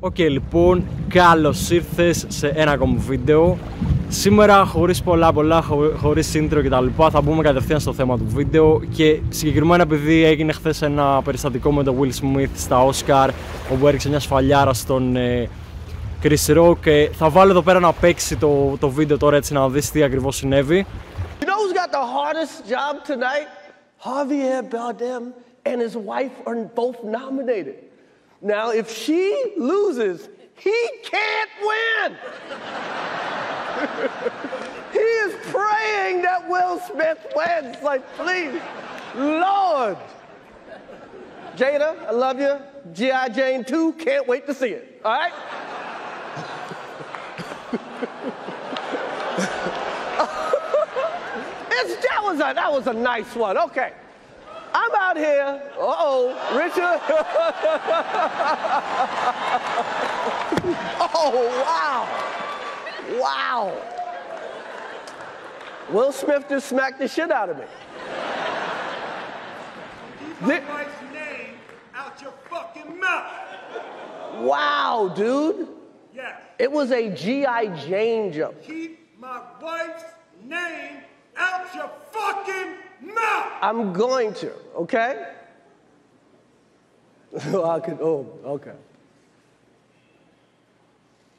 Οκ λοιπόν, καλώς ήρθες σε ένα ακόμη βίντεο. Σήμερα χωρίς πολλά πολλά, χωρίς intro και τα λοιπά θα μπούμε κατευθείαν στο θέμα του βίντεο και συγκεκριμένα επειδή έγινε χθες ένα περιστατικό με τον Will Smith στα Oscar όπου έριξε μια σφαλιάρα στον ε, Chris Rock και θα βάλω εδώ πέρα να παίξει το, το βίντεο τώρα έτσι να δεις τι ακριβώς συνέβη. You know who's got the hardest job tonight? Javier Bardem and his wife are both nominated. Now, if she loses, he can't win. he is praying that Will Smith wins. Like, please, Lord. Jada, I love you. G.I. Jane 2, can't wait to see it. All right? that, was a, that was a nice one. Okay. I'm out here. Uh oh, Richard. oh, wow. Wow. Will Smith just smacked the shit out of me. Keep my wife's name out your fucking mouth. Wow, dude. Yes. It was a G.I. Jane jump. Keep my wife's name out your fucking mouth. I'm going to, okay? I could, oh, okay.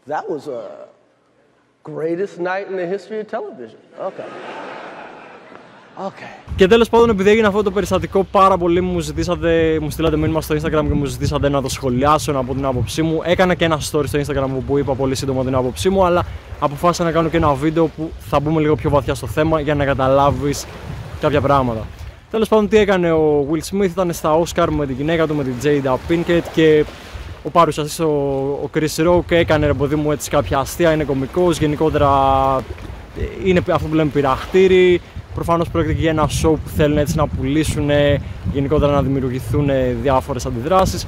That was a greatest night in the history of television. Okay. Okay. Και τέλος πάντων, επειδή έγινε αυτό το περιστατικό, πάρα πολλοί μου ζητήσατε, μου στείλατε μήνυμα στο Instagram και μου ζητήσατε να το σχολιάσω, να πω την άποψή μου. Έκανα και ένα story στο Instagram που είπα πολύ σύντομα την άποψή μου, αλλά αποφάσισα να κάνω και ένα βίντεο που θα μπούμε λίγο πιο βαθιά στο θέμα για να καταλάβεις κάποια πράγματα. Τέλος πάντων, τι έκανε ο Will Smith, ήταν στα Oscar με τη γυναίκα του, με την Jada Pinkett και ο παρουσιαστής ο, ο Chris Rock έκανε ρε παιδί μου έτσι κάποια αστεία, είναι κωμικός. Γενικότερα ε, είναι αυτό που λέμε πειραχτήρι. Προφανώς πρόκειται και για ένα show που θέλουν έτσι να πουλήσουν, γενικότερα να δημιουργηθούν διάφορες αντιδράσεις.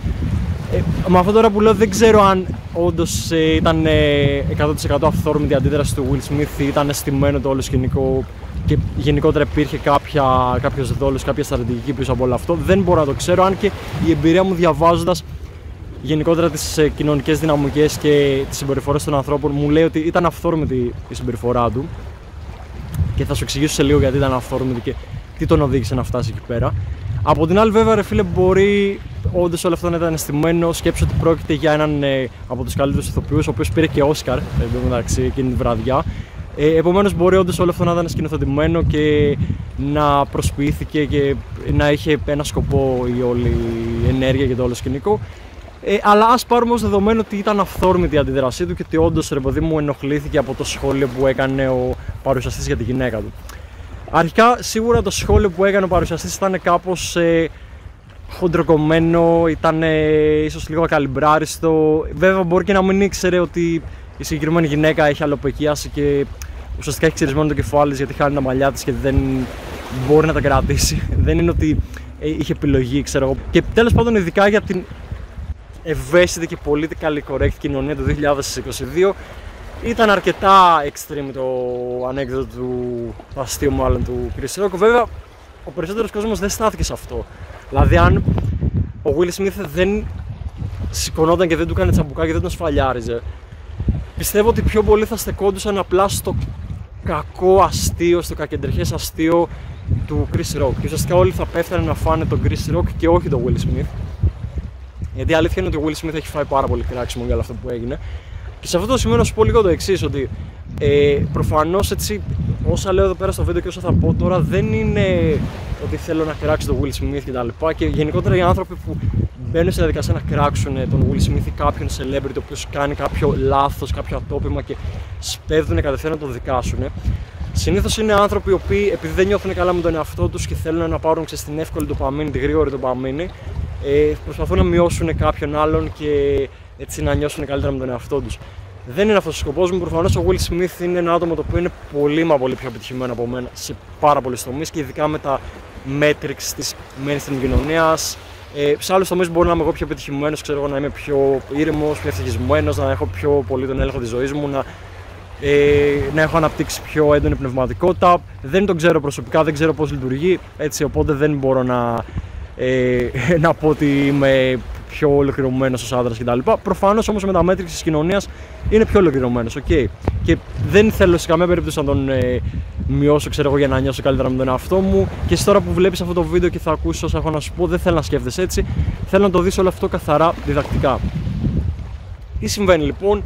Ε, με αυτό τώρα που λέω δεν ξέρω αν όντως ε, ήταν 100% αυθόρμητη η αντίδραση του Will Smith, ήταν στημένο το όλο σκηνικό και γενικότερα υπήρχε κάποια, κάποιος δόλος, κάποια στρατηγική πίσω από όλο αυτό. Δεν μπορώ να το ξέρω, αν και η εμπειρία μου διαβάζοντας γενικότερα τις ε, κοινωνικές δυναμικές και τις συμπεριφορές των ανθρώπων μου λέει ότι ήταν αυθόρμητη η συμπεριφορά του και θα σου εξηγήσω σε λίγο γιατί ήταν αυθόρμητη και τι τον οδήγησε να φτάσει εκεί πέρα. Από την άλλη, βέβαια, ρε φίλε, μπορεί όντως όλο αυτό να ήταν αισθημένο. Σκέψω ότι πρόκειται για έναν ε, από τους καλύτερους ηθοποιούς, ο οποίος πήρε και Όσκαρ εντωμεταξύ εκείνη τη βραδιά. Ε, Επομένως, μπορεί όντως όλο αυτό να ήταν σκηνοθετημένο και να προσποιήθηκε και να είχε ένα σκοπό η όλη ενέργεια και το όλο σκηνικό. Ε, αλλά ας πάρουμε ως δεδομένο ότι ήταν αυθόρμητη η αντίδρασή του και ότι όντως ρε παιδί μου ενοχλήθηκε από το σχόλιο που έκανε ο παρουσιαστής για τη γυναίκα του. Αρχικά, σίγουρα το σχόλιο που έκανε ο παρουσιαστής ήταν κάπως ε, χοντροκομμένο, ήταν ε, ίσως λίγο ακαλυμπράριστο. Βέβαια, μπορεί και να μην ήξερε ότι η συγκεκριμένη γυναίκα έχει αλλοπεκίαση και ουσιαστικά έχει ξυρισμένο το κεφάλι γιατί χάνει τα μαλλιά της και δεν μπορεί να τα κρατήσει. δεν είναι ότι ε, είχε επιλογή, ξέρω εγώ. Και τέλος πάντων, ειδικά για την ευαίσθητη και politically correct κοινωνία του 2022 ήταν αρκετά extreme το ανέκδοτο του το αστείο μάλλον του Chris Rock. Βέβαια, ο περισσότερος κόσμος δεν στάθηκε σε αυτό. Δηλαδή, αν ο Will Smith δεν σηκωνόταν και δεν του έκανε τσαμπουκά και δεν τον σφαλιάριζε, πιστεύω ότι πιο πολλοί θα στεκόντουσαν απλά στο κακό αστείο, στο κακεντρεχέ αστείο του Chris Rock. Και ουσιαστικά όλοι θα πέφτανε να φάνε τον Chris Rock και όχι τον Will Smith. Γιατί η αλήθεια είναι ότι ο Will Smith έχει φάει πάρα πολύ κράξιμο για όλο αυτό που έγινε. Και σε αυτό το σημείο να σου πω λίγο το εξής, ότι ε, προφανώς έτσι, όσα λέω εδώ πέρα στο βίντεο και όσα θα πω τώρα, δεν είναι ότι θέλω να κράξω τον Will Smith και τα λοιπά. Και γενικότερα οι άνθρωποι που μπαίνουν σε διαδικασία να κράξουν τον Will Smith ή κάποιον celebrity ο οποίος κάνει κάποιο λάθος, κάποιο ατόπιμα και σπέβδουν κατευθείαν να τον δικάσουν. Συνήθως είναι άνθρωποι οι οποίοι επειδή δεν νιώθουν καλά με τον εαυτό τους και θέλουν να πάρουν ξέρεις, την εύκολη ντοπαμίνη, τη γρήγορη ντοπαμίνη, ε, προσπαθούν να μειώσουν κάποιον άλλον και έτσι να νιώσουν καλύτερα με τον εαυτό τους. Δεν είναι αυτός ο σκοπός μου. Προφανώς ο Will Smith είναι ένα άτομο το οποίο είναι πολύ μα πολύ πιο επιτυχημένο από μένα σε πάρα πολλέ τομείς και ειδικά με τα metrics της mainstream κοινωνίας. Ε, σε άλλους τομείς μπορεί να είμαι εγώ πιο επιτυχημένος, ξέρω εγώ να είμαι πιο ήρεμος, πιο ευτυχισμένος, να έχω πιο πολύ τον έλεγχο της ζωής μου, να, ε, να έχω αναπτύξει πιο έντονη πνευματικότητα. Δεν τον ξέρω προσωπικά, δεν ξέρω πώς λειτουργεί, έτσι οπότε δεν μπορώ να, ε, να πω ότι είμαι πιο ολοκληρωμένος ως άντρας κτλ. Προφανώς όμως με τα μέτρηση της κοινωνίας είναι πιο ολοκληρωμένος. Okay. Και δεν θέλω σε καμία περίπτωση να τον ε, μειώσω, ξέρω εγώ, για να νιώσω καλύτερα με τον εαυτό μου. Και εσύ τώρα που βλέπεις αυτό το βίντεο και θα ακούσει όσα έχω να σου πω, δεν θέλω να σκέφτεσαι έτσι. Θέλω να το δεις όλο αυτό καθαρά διδακτικά. Τι συμβαίνει λοιπόν,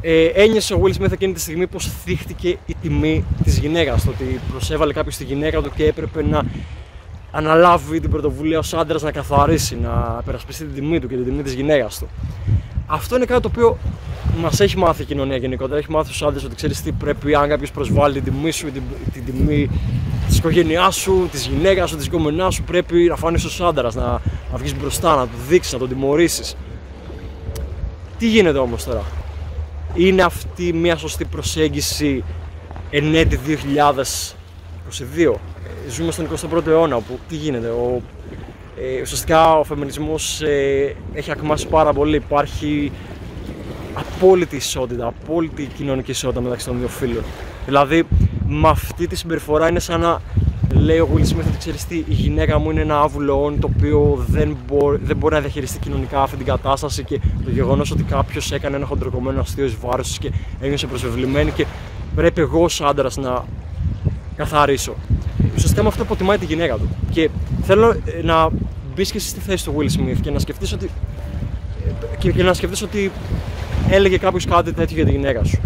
ε, ένιωσε ο Will Smith εκείνη τη στιγμή πως θύχτηκε η τιμή της γυναίκας, το ότι προσέβαλε κάποιος τη γυναίκα του και έπρεπε να αναλάβει την πρωτοβουλία ως άντρας να καθαρίσει, να περασπιστεί την τιμή του και την τιμή της γυναίκας του. Αυτό είναι κάτι το οποίο μας έχει μάθει η κοινωνία γενικότερα. Έχει μάθει στους άντρες ότι ξέρεις τι πρέπει, αν κάποιος προσβάλλει την τιμή σου, την, την τιμή της οικογένειάς σου, της γυναίκας σου, της γκομενά σου, πρέπει να φανεί ως άντρας, να, να βγεις μπροστά, να του δείξεις, να τον τιμωρήσεις. Τι γίνεται όμως τώρα, είναι αυτή μια σωστή προσέγγιση εν έτη 2022. Ζούμε στον 21ο αιώνα όπου τι γίνεται, ο, ε, ουσιαστικά ο φεμινισμός ε, έχει ακμάσει πάρα πολύ, υπάρχει απόλυτη ισότητα, απόλυτη κοινωνική ισότητα μεταξύ των δύο φίλων. Δηλαδή με αυτή τη συμπεριφορά είναι σαν να λέει ο Will Smith ότι ξέρεις τι, η γυναίκα μου είναι ένα άβουλο όν το οποίο δεν, μπορεί, δεν μπορεί να διαχειριστεί κοινωνικά αυτή την κατάσταση και το γεγονός ότι κάποιος έκανε ένα χοντροκομμένο αστείο εις βάρος και ένιωσε προσβεβλημένη και πρέπει εγώ ως άντρας να καθαρίσω. Ουσιαστικά με αυτό αποτιμάει τη γυναίκα του. Και θέλω ε, να μπεις και εσύ στη θέση του Will Smith και να σκεφτείς ότι, ε, και, και να σκεφτείς ότι έλεγε κάποιος κάτι τέτοιο για τη γυναίκα σου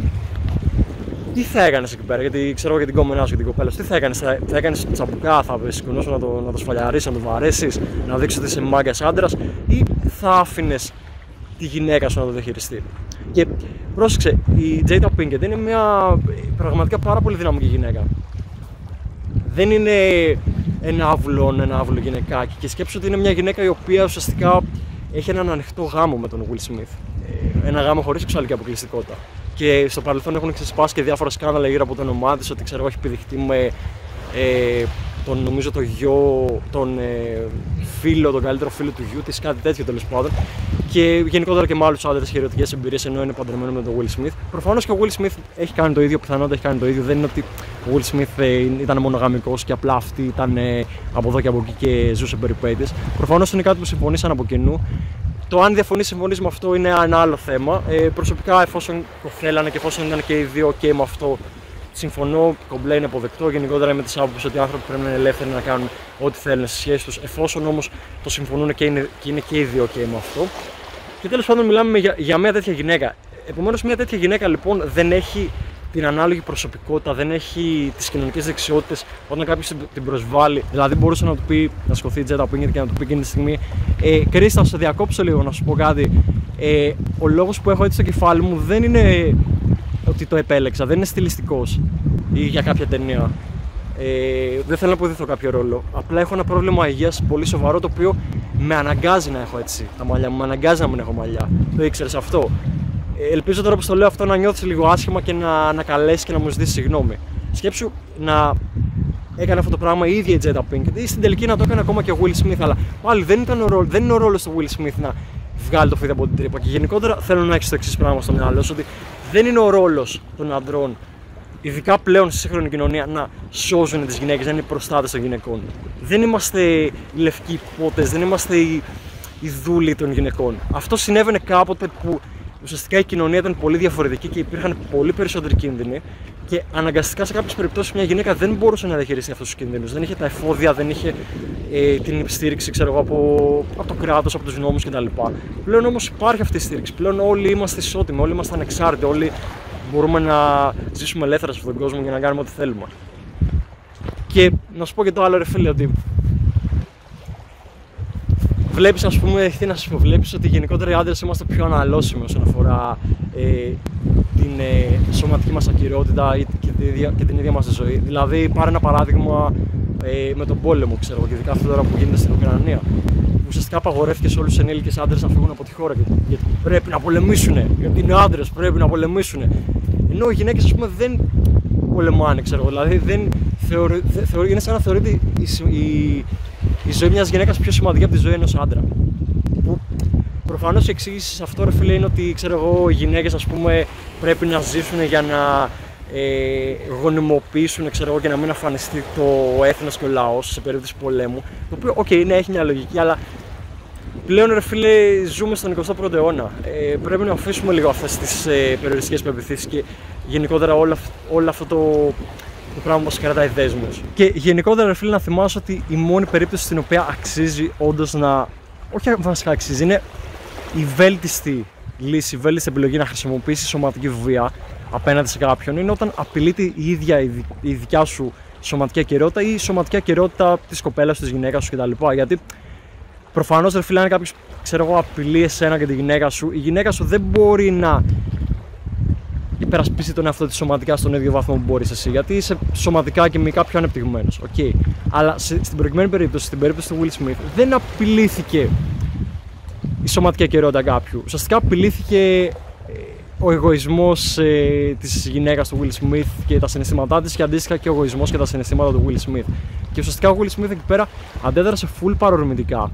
τι θα έκανες εκεί πέρα, γιατί ξέρω εγώ για την κόμενά σου και την κοπέλα σου, τι θα έκανες, θα, θα έκανες τσαμπουκά, θα σηκωνώσου να το, να το σφαλιαρίσει, να το βαρέσεις, να δείξεις ότι είσαι μάγκας άντρας, ή θα άφηνες τη γυναίκα σου να το διαχειριστεί. Και πρόσεξε, η Jada Pinkett είναι μια πραγματικά πάρα πολύ δυναμική γυναίκα. Δεν είναι ένα άβουλο, ένα άβουλο γυναικάκι. Και σκέψου ότι είναι μια γυναίκα η οποία ουσιαστικά έχει έναν ανοιχτό γάμο με τον Will Smith. Ε, ένα γάμο χωρίς σεξουαλική αποκλειστικότητα και στο παρελθόν έχουν ξεσπάσει και διάφορα σκάνδαλα γύρω από το όνομά τη ότι ξέρω έχει επιδειχτεί με ε, τον νομίζω το γιο, τον ε, φίλο, τον καλύτερο φίλο του γιού της, κάτι τέτοιο τέλος πάντων. Και γενικότερα και με άλλους άντρες έχει ερωτικέ εμπειρίες ενώ είναι παντρεμένο με τον Will Smith. Προφανώς και ο Will Smith έχει κάνει το ίδιο, πιθανότητα έχει κάνει το ίδιο. Δεν είναι ότι ο Will Smith ε, ήταν μονογαμικός και απλά αυτή ήταν ε, από εδώ και από εκεί και ζούσε περιπέτειε. Προφανώς είναι κάτι που συμφωνήσαν από κοινού. Το αν διαφωνεί συμφωνείς με αυτό είναι ένα άλλο θέμα. Ε, προσωπικά, εφόσον το θέλανε και εφόσον ήταν και οι δύο OK με αυτό, συμφωνώ, κομπλέ είναι αποδεκτό. Γενικότερα είμαι της άποψης ότι οι άνθρωποι πρέπει να είναι ελεύθεροι να κάνουν ό,τι θέλουν στι σχέσει τους, εφόσον όμως το συμφωνούν και είναι, και είναι και οι δύο OK με αυτό. Και τέλος πάντων, μιλάμε για, για μια τέτοια γυναίκα. Επομένως, μια τέτοια γυναίκα λοιπόν δεν έχει την ανάλογη προσωπικότητα, δεν έχει τις κοινωνικές δεξιότητες όταν κάποιος την προσβάλλει. Δηλαδή, μπορούσε να του πει, να σκοθεί η Τζέτα που και να του πει εκείνη τη στιγμή, ε, Κρίστα, σε διακόψω λίγο να σου πω κάτι. Ε, ο λόγος που έχω έτσι στο κεφάλι μου δεν είναι ότι το επέλεξα, δεν είναι στιλιστικός ή για κάποια ταινία. Ε, δεν θέλω να αποδείξω κάποιο ρόλο. Απλά έχω ένα πρόβλημα υγείας πολύ σοβαρό το οποίο με αναγκάζει να έχω έτσι τα μαλλιά μου, με αναγκάζει να μην έχω μαλλιά. Το ήξερες αυτό. Ελπίζω τώρα που το λέω αυτό να νιώθεις λίγο άσχημα και να, να καλέσει και να μου ζητήσεις συγγνώμη. Σκέψου να έκανε αυτό το πράγμα η ίδια η Jada Pinkett ή στην τελική να το έκανε ακόμα και ο Will Smith. Αλλά πάλι δεν, ήταν ο ρόλο, δεν είναι ο ρόλος του Will Smith να βγάλει το φίδι από την τρύπα. Και γενικότερα θέλω να έχεις το εξής πράγμα στο μυαλό σου ότι δεν είναι ο ρόλος των ανδρών, ειδικά πλέον στη σύγχρονη κοινωνία, να σώζουν τις γυναίκες, να είναι προστάτες των γυναικών. Δεν είμαστε οι λευκοί πότε, δεν είμαστε οι, οι δούλοι των γυναικών. Αυτό συνέβαινε κάποτε που ουσιαστικά η κοινωνία ήταν πολύ διαφορετική και υπήρχαν πολύ περισσότεροι κίνδυνοι. Και αναγκαστικά σε κάποιες περιπτώσεις μια γυναίκα δεν μπορούσε να διαχειριστεί αυτούς τους κινδύνου. Δεν είχε τα εφόδια, δεν είχε ε, την στήριξη ξέρω εγώ, από, από το κράτος, από τους νόμους κτλ. Πλέον όμως υπάρχει αυτή η στήριξη. Πλέον όλοι είμαστε ισότιμοι, όλοι είμαστε ανεξάρτητοι, όλοι μπορούμε να ζήσουμε ελεύθερα σε αυτόν τον κόσμο και να κάνουμε ό,τι θέλουμε. Και να σου πω και το άλλο, ρε φίλε, ότι βλέπεις, ας πούμε, τι να σου πω, βλέπεις ότι γενικότερα οι άντρες είμαστε πιο αναλώσιμοι όσον αφορά ε, την ε, σωματική μας ακυρεότητα και, και την ίδια μας ζωή. Δηλαδή, πάρε ένα παράδειγμα ε, με τον πόλεμο, ξέρω εγώ, και ειδικά αυτό τώρα που γίνεται στην Ουκρανία. Ουσιαστικά απαγορεύτηκες σε όλους τους ενήλικες άντρες να φύγουν από τη χώρα γιατί, γιατί πρέπει να πολεμήσουν. Γιατί είναι άντρες, πρέπει να πολεμήσουν. Ενώ οι γυναίκες, ας πούμε, δεν πολεμάνε, ξέρω εγώ. Δηλαδή, δεν θεωρεί, θεωρεί, είναι σαν να θεωρείται η, η, η ζωή μιας γυναίκας πιο σημαντική από τη ζωή ενός άντρα. Που προφανώς η εξήγηση σε αυτό, ρε φίλε, είναι ότι ξέρω εγώ, οι γυναίκες πρέπει να ζήσουν για να ε, γονιμοποιήσουν ξέρω εγώ, και να μην αφανιστεί το έθνος και ο λαός σε περίπτωση πολέμου. Το οποίο, OK, okay, ναι, έχει μια λογική, αλλά πλέον ρε φίλε ζούμε στον 21ο αιώνα. Ε, πρέπει να αφήσουμε λίγο αυτές τις ε, περιοριστικές πεποιθήσεις και γενικότερα όλα, όλο αυτό το, το πράγμα που μας κρατάει δέσμους. Και γενικότερα ρε φίλε να θυμάσαι ότι η μόνη περίπτωση στην οποία αξίζει όντως να... Όχι βασικά αξίζει, είναι η βέλτιστη λύση, η βέλτιστη επιλογή να χρησιμοποιήσεις σωματική βία απέναντι σε κάποιον είναι όταν απειλείται η ίδια η, η δικιά σου σωματική ακαιρεότητα ή η σωματική ακαιρεότητα της κοπέλας, της γυναίκας σου κτλ. Γιατί προφανώς ρε φίλε, αν κάποιος ξέρω εγώ απειλεί εσένα και τη γυναίκα σου, η γυναίκα σου δεν μπορεί να υπερασπίσει τον εαυτό της σωματικά στον ίδιο βαθμό που μπορείς εσύ. Γιατί είσαι σωματικά και μη πιο ανεπτυγμένος. Okay. Αλλά στην προηγουμένη περίπτωση, στην περίπτωση του Will Smith, δεν απειλήθηκε η σωματική ακαιρεότητα κάποιου. Ουσιαστικά απειλήθηκε ε, ο εγωισμός ε, της γυναίκας του Will Smith και τα συναισθήματά της και αντίστοιχα και ο εγωισμός και τα συναισθήματα του Will Smith. Και ουσιαστικά ο Will Smith εκεί πέρα αντέδρασε full παρορμητικά,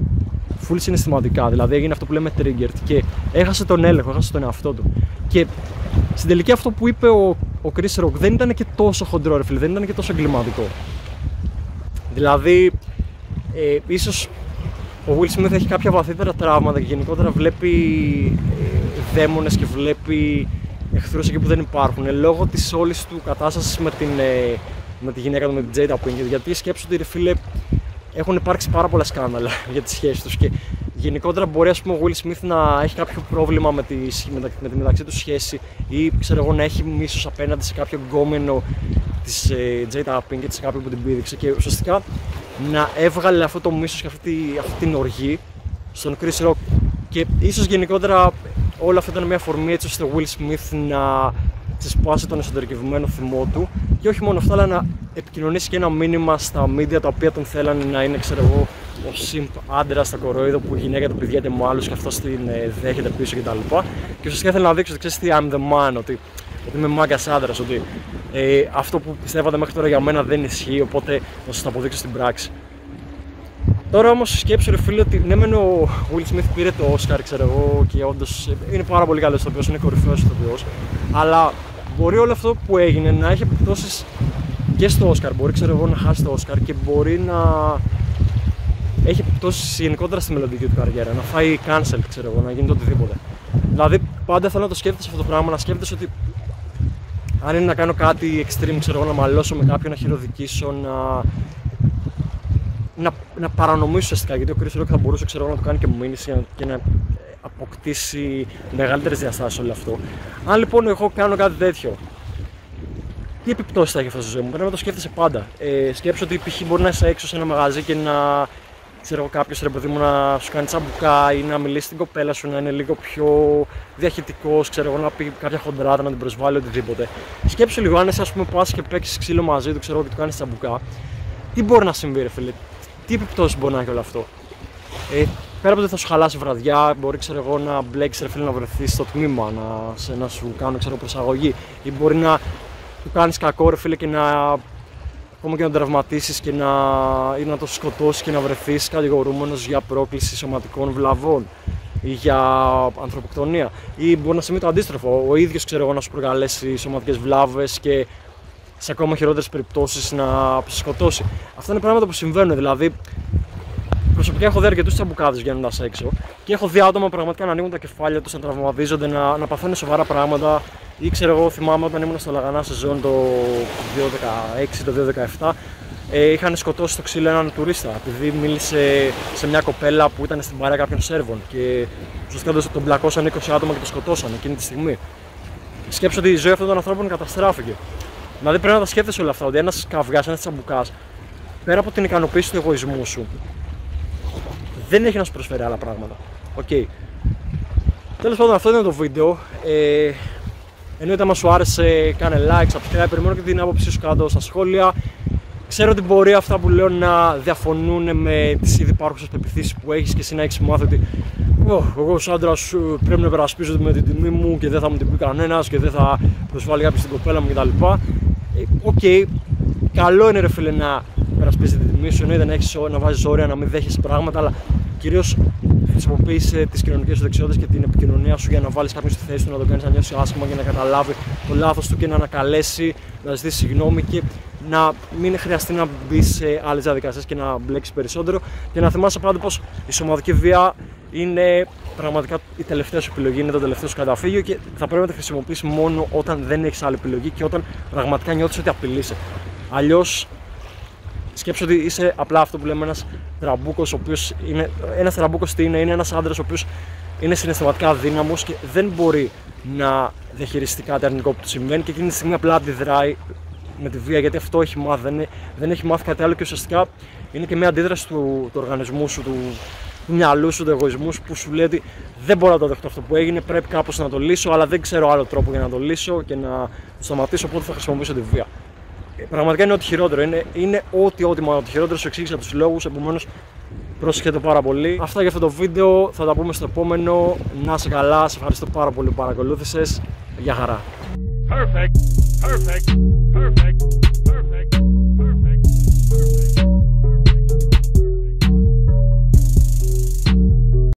full συναισθηματικά. Δηλαδή έγινε αυτό που λέμε triggered και έχασε τον έλεγχο, έχασε τον εαυτό του. Και στην τελική αυτό που είπε ο, ο Chris Rock δεν ήταν και τόσο χοντρό, ρε φίλε, δεν ήταν και τόσο εγκληματικό. Δηλαδή, ε, ίσως ο Will Smith έχει κάποια βαθύτερα τραύματα και γενικότερα βλέπει ε, δαίμονες και βλέπει εχθρούς εκεί που δεν υπάρχουν ε, λόγω της όλης του κατάστασης με, την, ε, με τη γυναίκα του, με την Jada Pinkett γιατί σκέψου ότι ρε φίλε έχουν υπάρξει πάρα πολλά σκάνδαλα για τις σχέσεις τους και γενικότερα μπορεί ας πούμε, ο Will Smith να έχει κάποιο πρόβλημα με τη, με, με τη μεταξύ του σχέση ή ξέρω εγώ να έχει μίσος απέναντι σε κάποιο γκόμενο της ε, Jada Pinkett, σε κάποιον που την πήδηξε και ουσιαστικά να έβγαλε αυτό το μίσος και αυτή, αυτή την οργή στον Chris Rock και ίσως γενικότερα όλο αυτό ήταν μια αφορμή έτσι ώστε ο Will Smith να ξεσπάσει τον εσωτερικευμένο θυμό του και όχι μόνο αυτό αλλά να επικοινωνήσει και ένα μήνυμα στα media τα οποία τον θέλανε να είναι ξέρω εγώ ο simp άντρας στα κοροϊδό που η γυναίκα του πηγαίνει με άλλου και αυτός την ε, δέχεται πίσω κτλ. Και, και ουσιαστικά ήθελε να δείξει ότι ξέρεις τι, I'm the man, ότι, ότι είμαι μάγκας άντρας, ότι ε, αυτό που πιστεύατε μέχρι τώρα για μένα δεν ισχύει, οπότε θα σας το αποδείξω στην πράξη. Τώρα όμως σκέψου ρε φίλε ότι ναι, μεν ο Will Smith πήρε το Oscar, ξέρω εγώ, και όντως είναι πάρα πολύ καλός ηθοποιός, είναι κορυφαίος ηθοποιός. Αλλά μπορεί όλο αυτό που έγινε να έχει επιπτώσεις και στο Oscar. Μπορεί ξέρω εγώ να χάσει το Oscar και μπορεί να έχει επιπτώσει γενικότερα στη μελλοντική του καριέρα. Να φάει cancel, ξέρω εγώ, να γίνει το οτιδήποτε. Δηλαδή πάντα θέλω να το σκέφτεσαι αυτό το πράγμα, να σκέφτεσαι ότι αν είναι να κάνω κάτι extreme, ξέρω εγώ, να μαλώσω με κάποιον, να χειροδικήσω, να να, να παρανομήσει ουσιαστικά γιατί ο Chris Rock θα μπορούσε ξέρω, να το κάνει και μήνυση και να αποκτήσει μεγαλύτερες διαστάσεις όλο αυτό. Αν λοιπόν εγώ κάνω κάτι τέτοιο, τι επιπτώσεις θα έχει αυτό στη ζωή μου, πρέπει να το σκέφτεσαι πάντα. Ε, σκέψω ότι π.χ. μπορεί να είσαι έξω σε ένα μαγαζί και να ξέρω κάποιος ρε παιδί μου να σου κάνει τσαμπουκά ή να μιλήσει στην κοπέλα σου να είναι λίγο πιο διαχειτικό, ξέρω εγώ να πει κάποια χοντράτα να την προσβάλλει οτιδήποτε. Σκέψου λίγο αν εσύ ας πούμε πας και παίξεις ξύλο μαζί του, ξέρω εγώ και του κάνεις τσαμπουκά, τι μπορεί να συμβεί, ρε φίλε, τι επιπτώσεις μπορεί να έχει όλο αυτό; Ε, πέρα από ότι θα σου χαλάσει βραδιά, μπορεί ξέρω εγώ, να μπλέξεις ρε φίλε να βρεθείς στο τμήμα, να, σε, να σου κάνω ξέρω, προσαγωγή, ή μπορεί να του κάνεις κακό ρε φίλε και να ακόμα και να τον τραυματίσεις και να, ή να το σκοτώσεις και να βρεθείς κατηγορούμενος για πρόκληση σωματικών βλαβών ή για ανθρωποκτονία. Ή μπορεί να συμβεί το αντίστροφο. Ο ίδιος ξέρω εγώ να σου προκαλέσει σωματικές βλάβες και σε ακόμα χειρότερες περιπτώσεις να σε σκοτώσει. Αυτά είναι πράγματα που συμβαίνουν. Δηλαδή, προσωπικά έχω δει αρκετούς τσαμπουκάδες βγαίνοντας έξω και έχω δει άτομα πραγματικά να ανοίγουν τα κεφάλια τους, να τραυματίζονται, να, να παθαίνουν σοβαρά πράγματα. Ή ξέρω εγώ, θυμάμαι όταν ήμουν στο Λαγανά σεζόν το 2016, το 2017, ε, είχαν σκοτώσει στο ξύλο έναν τουρίστα επειδή μίλησε σε μια κοπέλα που ήταν στην παρέα κάποιων Σέρβων και ουσιαστικά τον πλακώσαν 20 άτομα και τον σκοτώσαν εκείνη τη στιγμή. Σκέψω ότι η ζωή αυτών των ανθρώπων καταστράφηκε. Δηλαδή πρέπει να τα σκέφτεσαι όλα αυτά. Ότι ένας καυγάς, ένας τσαμπουκάς, πέρα από την ικανοποίηση του εγωισμού σου, δεν έχει να σου προσφέρει άλλα πράγματα. OK. Okay. Τέλος πάντων, αυτό ήταν το βίντεο. Ε, εννοείται, άμα σου άρεσε, κάνε like, subscribe. Περιμένω και την άποψή σου κάτω στα σχόλια. Ξέρω ότι μπορεί αυτά που λέω να διαφωνούν με τις ήδη υπάρχουσες πεποιθήσεις που έχεις και εσύ να έχεις μάθει ότι oh, εγώ σαν άντρας πρέπει να υπερασπίζομαι την τιμή μου και δεν θα μου την πει κανένας και δεν θα προσβάλλει κάποιος την κοπέλα μου κτλ. Ε, OK, okay, καλό είναι ρε φίλε να υπερασπίσεις την τιμή σου, εννοείται να, έχεις, να βάζεις όρια, να μην δέχεσαι πράγματα, αλλά κυρίως χρησιμοποιήσει τις κοινωνικές σου δεξιότητες και την επικοινωνία σου για να βάλεις κάποιον στη θέση του, να τον κάνεις να νιώσει άσχημα και να καταλάβει το λάθος του και να ανακαλέσει, να ζητήσει συγγνώμη και να μην χρειαστεί να μπει σε άλλες διαδικασίες και να μπλέξει περισσότερο. Και να θυμάσαι πάντα πως η σωματική βία είναι πραγματικά η τελευταία σου επιλογή, είναι το τελευταίο σου καταφύγιο και θα πρέπει να τη χρησιμοποιήσει μόνο όταν δεν έχεις άλλη επιλογή και όταν πραγματικά νιώθεις ότι απειλείσαι. Αλλιώς σκέψω ότι είσαι απλά αυτό που λέμε ένας τραμπούκος, ο οποίος είναι. Ένας τραμπούκος τι είναι, είναι ένας άντρας ο οποίος είναι συναισθηματικά αδύναμος και δεν μπορεί να διαχειριστεί κάτι αρνητικό που του συμβαίνει και εκείνη τη στιγμή απλά αντιδράει με τη βία γιατί αυτό έχει μάθει, δεν, δεν έχει μάθει κάτι άλλο και ουσιαστικά είναι και μια αντίδραση του, του οργανισμού σου, του, του μυαλού σου, του εγωισμού σου που σου λέει ότι δεν μπορώ να το δεχτώ αυτό που έγινε, πρέπει κάπως να το λύσω, αλλά δεν ξέρω άλλο τρόπο για να το λύσω και να το σταματήσω, οπότε θα χρησιμοποιήσω τη βία. Ε, Πραγματικά είναι ό,τι χειρότερο. Είναι, είναι ό,τι, ό,τι μάλλον. Το χειρότερο σου εξήγησα τους λόγους. Επομένως, πρόσεχετε πάρα πολύ. Αυτά για αυτό το βίντεο. Θα τα πούμε στο επόμενο. Να είσαι καλά. Σε ευχαριστώ πάρα πολύ που παρακολούθησες. Γεια χαρά. Perfect. Perfect. Perfect.